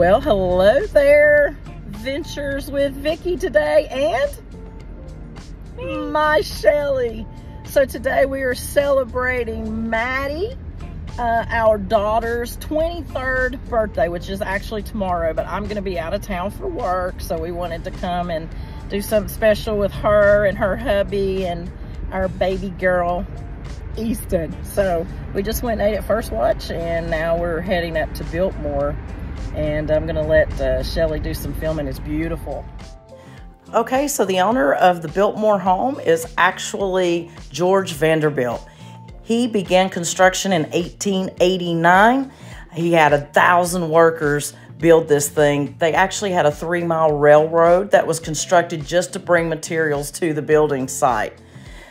Well, hello there, Ventures with Vicki today and my Shelly. So today we are celebrating Maddie, uh, our daughter's 23rd birthday, which is actually tomorrow, but I'm gonna be out of town for work. So we wanted to come and do something special with her and her hubby and our baby girl, Easton. So we just went and ate at First Watch and now we're heading up to Biltmore and I'm gonna let uh, Shelly do some filming. It's beautiful. Okay, so the owner of the Biltmore home is actually George Vanderbilt. He began construction in 1889. He had a thousand workers build this thing. They actually had a three mile railroad that was constructed just to bring materials to the building site.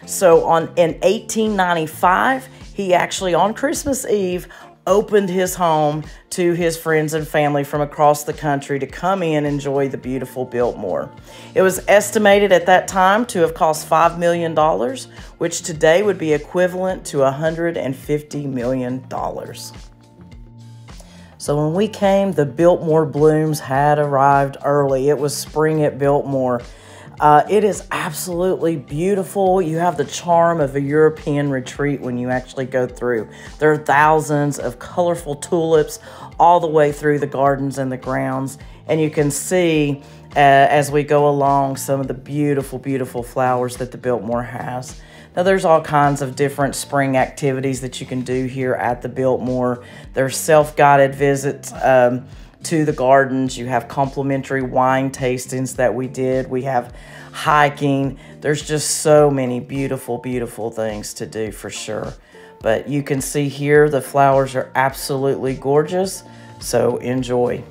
So on in 1895, he actually on Christmas Eve opened his home to his friends and family from across the country to come in and enjoy the beautiful Biltmore. It was estimated at that time to have cost $5 million, which today would be equivalent to $150 million. So when we came, the Biltmore blooms had arrived early. It was spring at Biltmore. Uh, it is absolutely beautiful. You have the charm of a European retreat when you actually go through. There are thousands of colorful tulips all the way through the gardens and the grounds. And you can see uh, as we go along some of the beautiful, beautiful flowers that the Biltmore has. Now, there's all kinds of different spring activities that you can do here at the Biltmore. There's self guided visits. Um, to the gardens. You have complimentary wine tastings that we did. We have hiking. There's just so many beautiful, beautiful things to do for sure. But you can see here the flowers are absolutely gorgeous. So enjoy.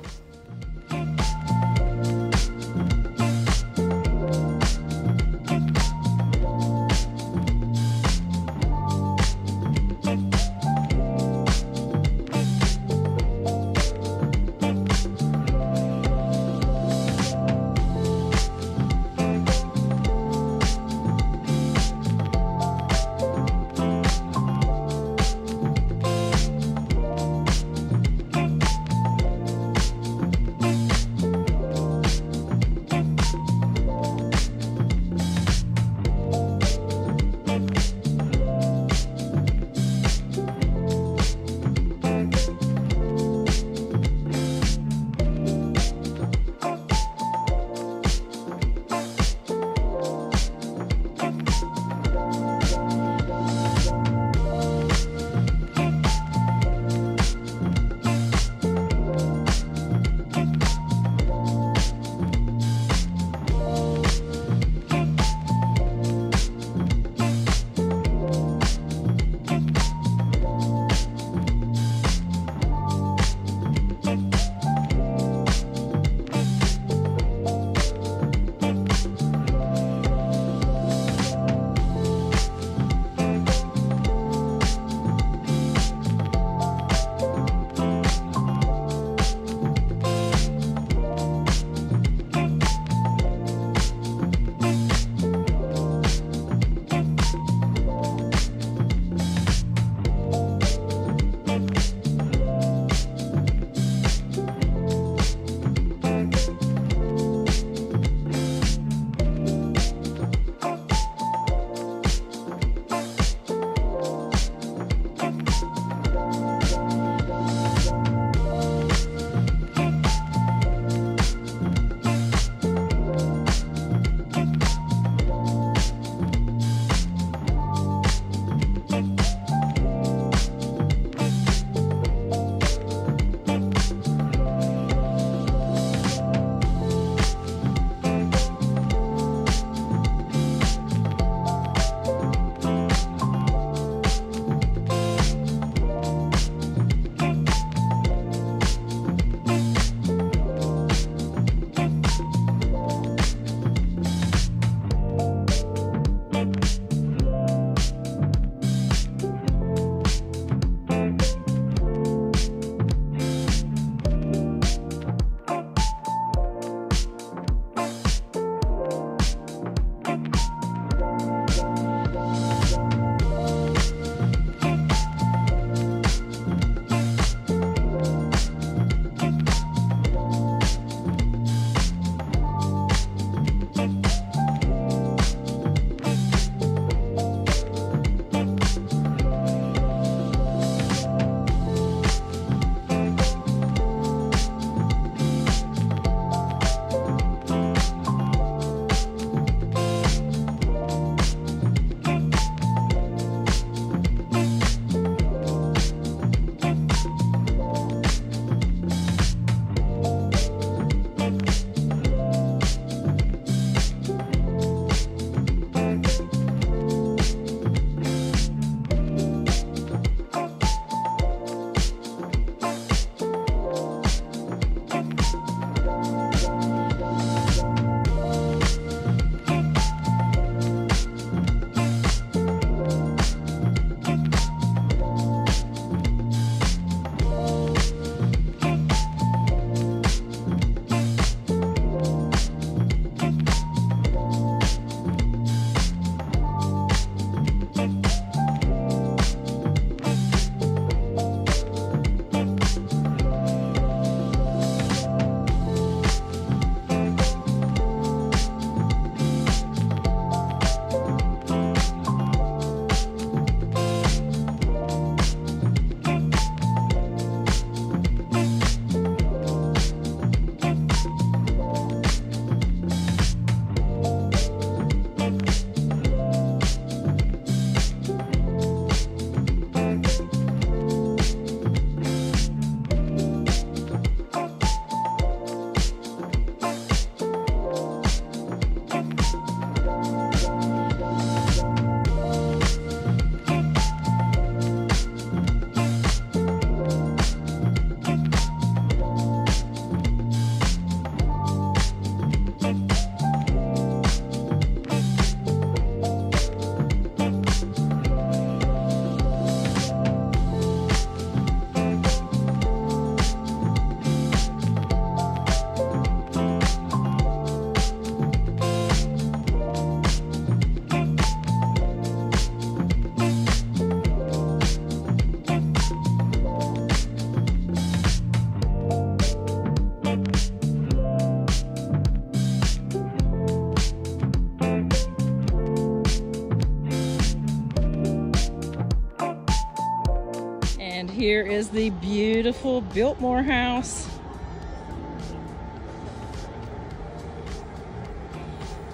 Here is the beautiful Biltmore house.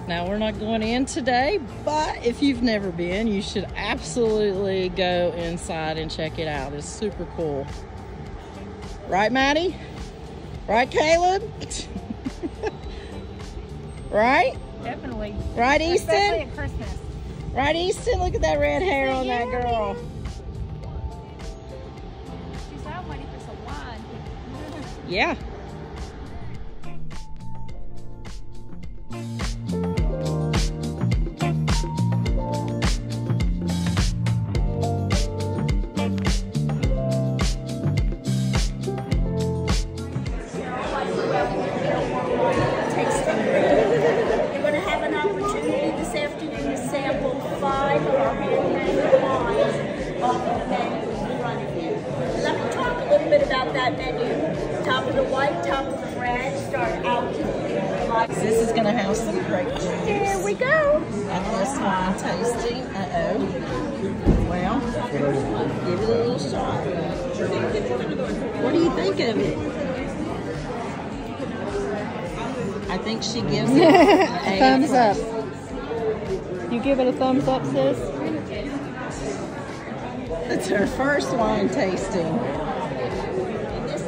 Now we're not going in today, but if you've never been, you should absolutely go inside and check it out. It's super cool. Right, Maddie? Right, Caleb? right? Definitely. Right, Easton? Especially at Christmas. Right, Easton? Look at that red hair on that girl. Yeah. And this wine tasting. Uh oh. Well, give it a little shot. What do you think of it? I think she gives it a Thumbs up. You give it a thumbs up, sis? It's her first wine tasting. This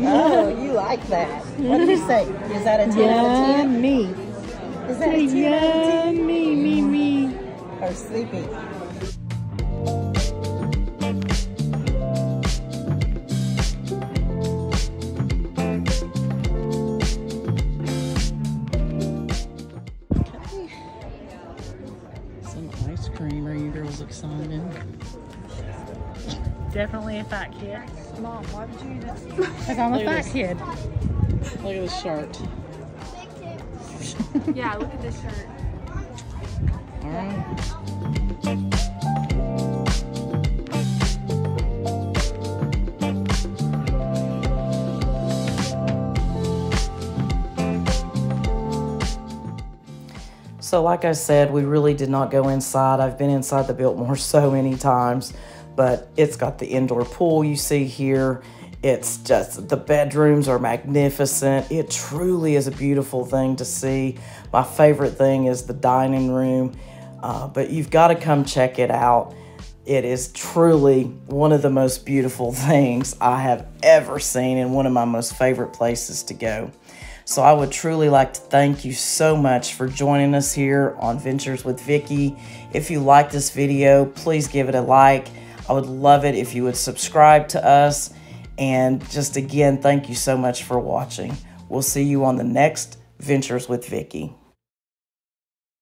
Oh, you like that. What do you say? Is that a 10 out of 10? me. Is that a 10 out of 10? me, me, me. Or sleepy? Some ice cream. Are you girls excited? Definitely a fat kid. Mom, why would you do this? Because I'm a fat kid. Look at this shirt. Yeah, look at this shirt. All right. So, like I said, we really did not go inside. I've been inside the Biltmore so many times, but it's got the indoor pool you see here. It's just the bedrooms are magnificent. It truly is a beautiful thing to see. My favorite thing is the dining room, uh, but you've got to come check it out. It is truly one of the most beautiful things I have ever seen and one of my most favorite places to go. So I would truly like to thank you so much for joining us here on Ventures with Vicky. If you like this video, please give it a like. I would love it if you would subscribe to us. And just again, thank you so much for watching. We'll see you on the next Ventures with Vicky.